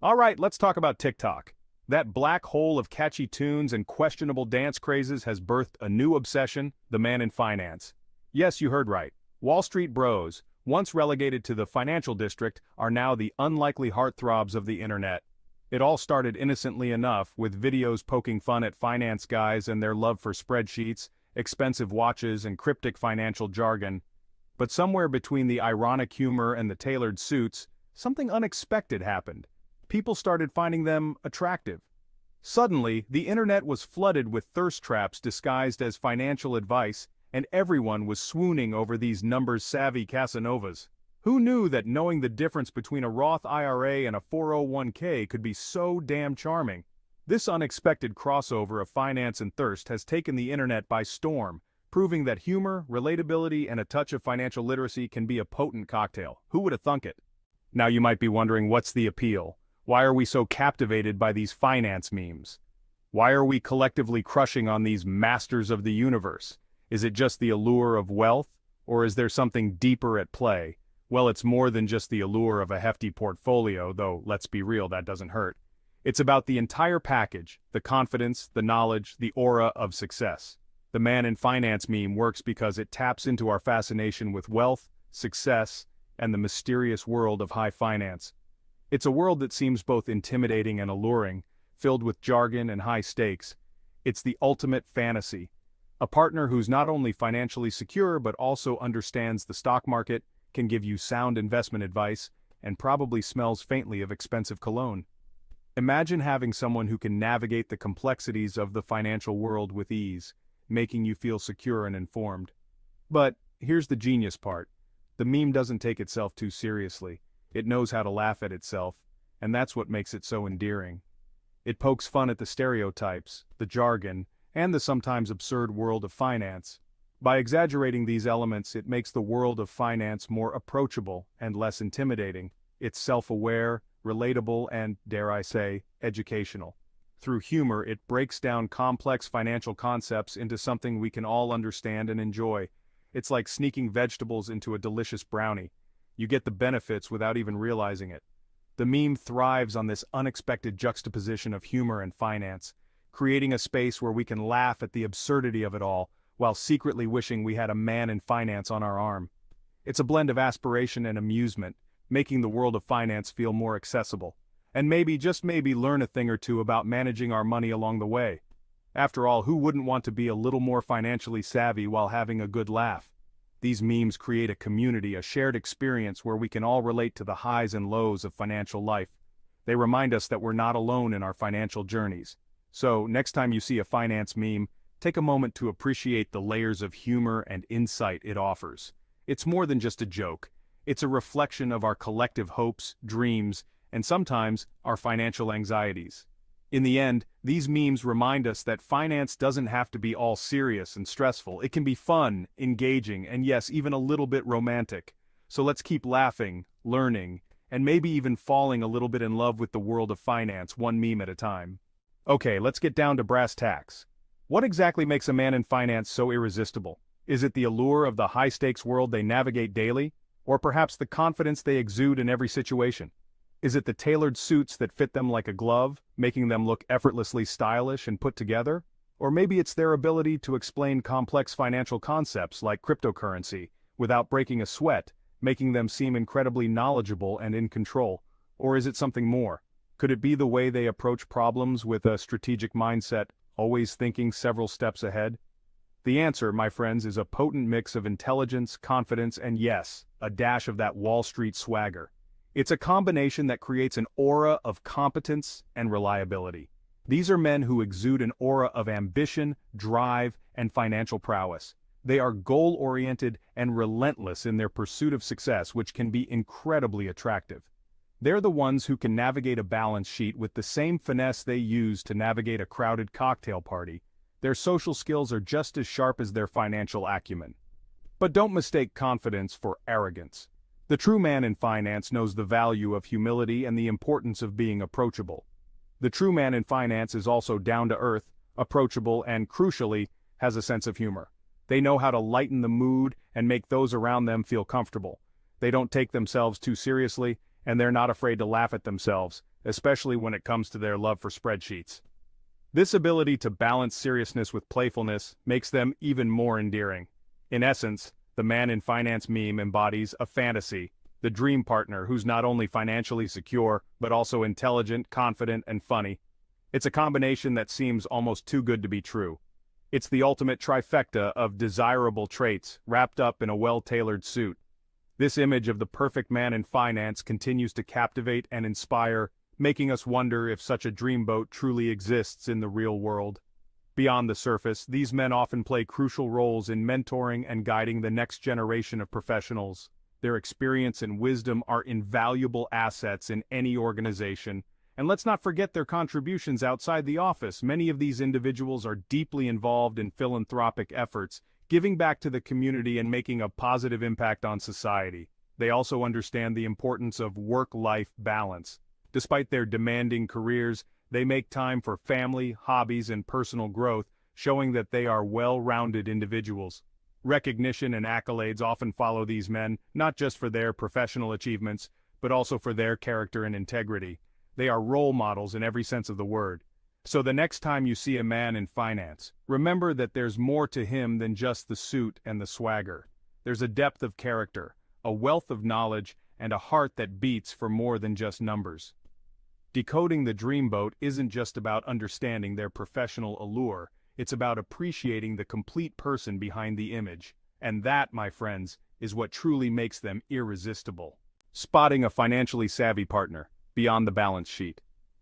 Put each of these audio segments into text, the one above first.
Alright, let's talk about TikTok. That black hole of catchy tunes and questionable dance crazes has birthed a new obsession, the man in finance. Yes, you heard right. Wall Street bros, once relegated to the financial district, are now the unlikely heartthrobs of the internet. It all started innocently enough, with videos poking fun at finance guys and their love for spreadsheets, expensive watches and cryptic financial jargon. But somewhere between the ironic humor and the tailored suits, something unexpected happened. People started finding them attractive. Suddenly, the internet was flooded with thirst traps disguised as financial advice, and everyone was swooning over these numbers-savvy Casanovas. Who knew that knowing the difference between a Roth IRA and a 401k could be so damn charming? This unexpected crossover of finance and thirst has taken the internet by storm, proving that humor, relatability, and a touch of financial literacy can be a potent cocktail. Who would have thunk it? Now you might be wondering what's the appeal? Why are we so captivated by these finance memes? Why are we collectively crushing on these masters of the universe? Is it just the allure of wealth, or is there something deeper at play? Well, it's more than just the allure of a hefty portfolio, though let's be real, that doesn't hurt. It's about the entire package, the confidence, the knowledge, the aura of success. The man in finance meme works because it taps into our fascination with wealth, success, and the mysterious world of high finance. It's a world that seems both intimidating and alluring, filled with jargon and high stakes. It's the ultimate fantasy. A partner who's not only financially secure but also understands the stock market, can give you sound investment advice, and probably smells faintly of expensive cologne. Imagine having someone who can navigate the complexities of the financial world with ease, making you feel secure and informed. But, here's the genius part. The meme doesn't take itself too seriously. It knows how to laugh at itself, and that's what makes it so endearing. It pokes fun at the stereotypes, the jargon, and the sometimes absurd world of finance. By exaggerating these elements it makes the world of finance more approachable and less intimidating. It's self-aware, relatable, and, dare I say, educational. Through humor it breaks down complex financial concepts into something we can all understand and enjoy. It's like sneaking vegetables into a delicious brownie. You get the benefits without even realizing it. The meme thrives on this unexpected juxtaposition of humor and finance, creating a space where we can laugh at the absurdity of it all, while secretly wishing we had a man in finance on our arm. It's a blend of aspiration and amusement, making the world of finance feel more accessible. And maybe, just maybe, learn a thing or two about managing our money along the way. After all, who wouldn't want to be a little more financially savvy while having a good laugh? These memes create a community, a shared experience where we can all relate to the highs and lows of financial life. They remind us that we're not alone in our financial journeys. So, next time you see a finance meme, take a moment to appreciate the layers of humor and insight it offers. It's more than just a joke. It's a reflection of our collective hopes, dreams, and sometimes, our financial anxieties. In the end, these memes remind us that finance doesn't have to be all serious and stressful. It can be fun, engaging, and yes, even a little bit romantic. So let's keep laughing, learning, and maybe even falling a little bit in love with the world of finance one meme at a time. Okay, let's get down to brass tacks. What exactly makes a man in finance so irresistible? Is it the allure of the high-stakes world they navigate daily? Or perhaps the confidence they exude in every situation? Is it the tailored suits that fit them like a glove, making them look effortlessly stylish and put together? Or maybe it's their ability to explain complex financial concepts like cryptocurrency, without breaking a sweat, making them seem incredibly knowledgeable and in control. Or is it something more? Could it be the way they approach problems with a strategic mindset, always thinking several steps ahead? The answer, my friends, is a potent mix of intelligence, confidence, and yes, a dash of that Wall Street swagger. It's a combination that creates an aura of competence and reliability. These are men who exude an aura of ambition, drive, and financial prowess. They are goal-oriented and relentless in their pursuit of success which can be incredibly attractive. They're the ones who can navigate a balance sheet with the same finesse they use to navigate a crowded cocktail party. Their social skills are just as sharp as their financial acumen. But don't mistake confidence for arrogance. The true man in finance knows the value of humility and the importance of being approachable. The true man in finance is also down to earth, approachable and, crucially, has a sense of humor. They know how to lighten the mood and make those around them feel comfortable. They don't take themselves too seriously, and they're not afraid to laugh at themselves, especially when it comes to their love for spreadsheets. This ability to balance seriousness with playfulness makes them even more endearing. In essence, the man in finance meme embodies a fantasy, the dream partner who's not only financially secure, but also intelligent, confident, and funny. It's a combination that seems almost too good to be true. It's the ultimate trifecta of desirable traits wrapped up in a well-tailored suit. This image of the perfect man in finance continues to captivate and inspire, making us wonder if such a dreamboat truly exists in the real world. Beyond the surface, these men often play crucial roles in mentoring and guiding the next generation of professionals. Their experience and wisdom are invaluable assets in any organization. And let's not forget their contributions outside the office. Many of these individuals are deeply involved in philanthropic efforts, giving back to the community and making a positive impact on society. They also understand the importance of work-life balance. Despite their demanding careers, they make time for family, hobbies, and personal growth, showing that they are well-rounded individuals. Recognition and accolades often follow these men, not just for their professional achievements, but also for their character and integrity. They are role models in every sense of the word. So the next time you see a man in finance, remember that there's more to him than just the suit and the swagger. There's a depth of character, a wealth of knowledge, and a heart that beats for more than just numbers. Decoding the dreamboat isn't just about understanding their professional allure, it's about appreciating the complete person behind the image. And that, my friends, is what truly makes them irresistible. Spotting a financially savvy partner, beyond the balance sheet.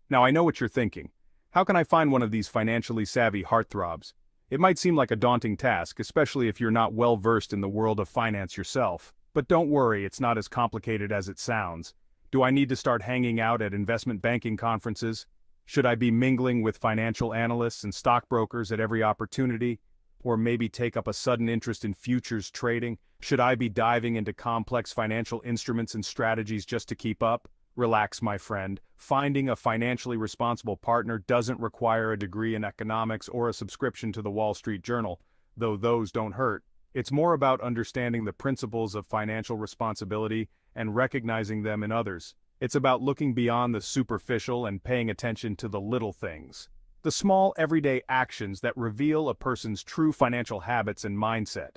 Now I know what you're thinking. How can I find one of these financially savvy heartthrobs? It might seem like a daunting task, especially if you're not well versed in the world of finance yourself. But don't worry, it's not as complicated as it sounds. Do I need to start hanging out at investment banking conferences? Should I be mingling with financial analysts and stockbrokers at every opportunity? Or maybe take up a sudden interest in futures trading? Should I be diving into complex financial instruments and strategies just to keep up? Relax, my friend. Finding a financially responsible partner doesn't require a degree in economics or a subscription to the Wall Street Journal, though those don't hurt. It's more about understanding the principles of financial responsibility and recognizing them in others. It's about looking beyond the superficial and paying attention to the little things. The small everyday actions that reveal a person's true financial habits and mindset.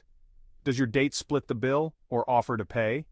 Does your date split the bill or offer to pay?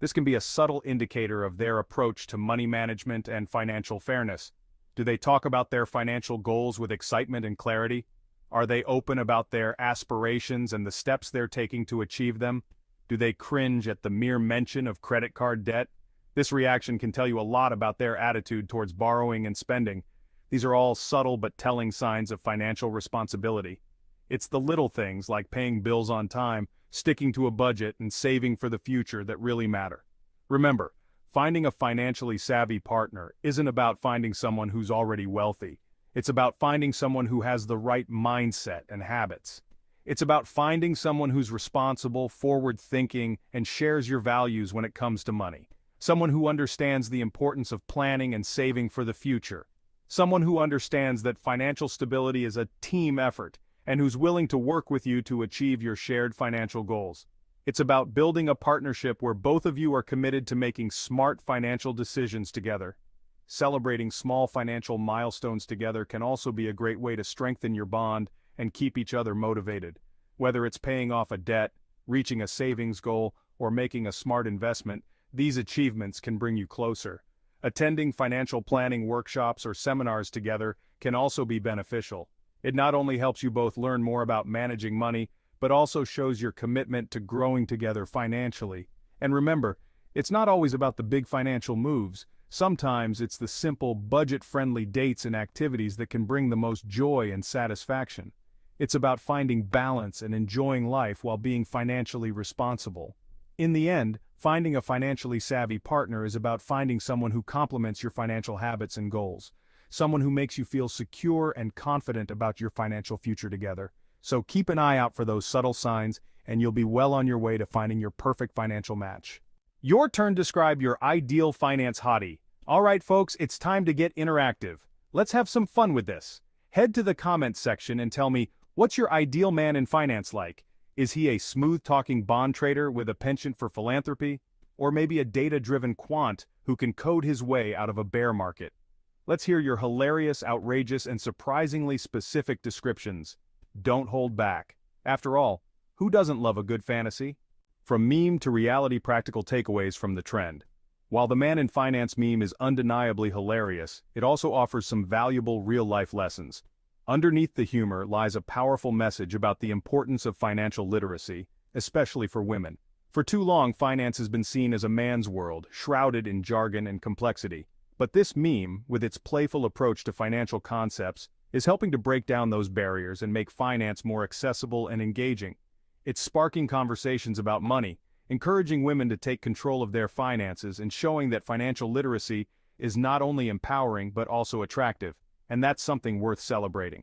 This can be a subtle indicator of their approach to money management and financial fairness. Do they talk about their financial goals with excitement and clarity? Are they open about their aspirations and the steps they're taking to achieve them? Do they cringe at the mere mention of credit card debt? This reaction can tell you a lot about their attitude towards borrowing and spending. These are all subtle but telling signs of financial responsibility. It's the little things like paying bills on time, sticking to a budget, and saving for the future that really matter. Remember, finding a financially savvy partner isn't about finding someone who's already wealthy. It's about finding someone who has the right mindset and habits. It's about finding someone who's responsible, forward-thinking, and shares your values when it comes to money. Someone who understands the importance of planning and saving for the future. Someone who understands that financial stability is a team effort and who's willing to work with you to achieve your shared financial goals. It's about building a partnership where both of you are committed to making smart financial decisions together. Celebrating small financial milestones together can also be a great way to strengthen your bond and keep each other motivated. Whether it's paying off a debt, reaching a savings goal, or making a smart investment, these achievements can bring you closer. Attending financial planning workshops or seminars together can also be beneficial. It not only helps you both learn more about managing money, but also shows your commitment to growing together financially. And remember, it's not always about the big financial moves. Sometimes it's the simple, budget-friendly dates and activities that can bring the most joy and satisfaction. It's about finding balance and enjoying life while being financially responsible. In the end, Finding a financially savvy partner is about finding someone who complements your financial habits and goals. Someone who makes you feel secure and confident about your financial future together. So keep an eye out for those subtle signs, and you'll be well on your way to finding your perfect financial match. Your turn describe your ideal finance hottie. Alright folks, it's time to get interactive. Let's have some fun with this. Head to the comments section and tell me, what's your ideal man in finance like? Is he a smooth-talking bond trader with a penchant for philanthropy? Or maybe a data-driven quant who can code his way out of a bear market? Let's hear your hilarious, outrageous, and surprisingly specific descriptions. Don't hold back. After all, who doesn't love a good fantasy? From meme to reality practical takeaways from the trend. While the Man in Finance meme is undeniably hilarious, it also offers some valuable real-life lessons. Underneath the humor lies a powerful message about the importance of financial literacy, especially for women. For too long finance has been seen as a man's world, shrouded in jargon and complexity. But this meme, with its playful approach to financial concepts, is helping to break down those barriers and make finance more accessible and engaging. It's sparking conversations about money, encouraging women to take control of their finances and showing that financial literacy is not only empowering but also attractive, and that's something worth celebrating.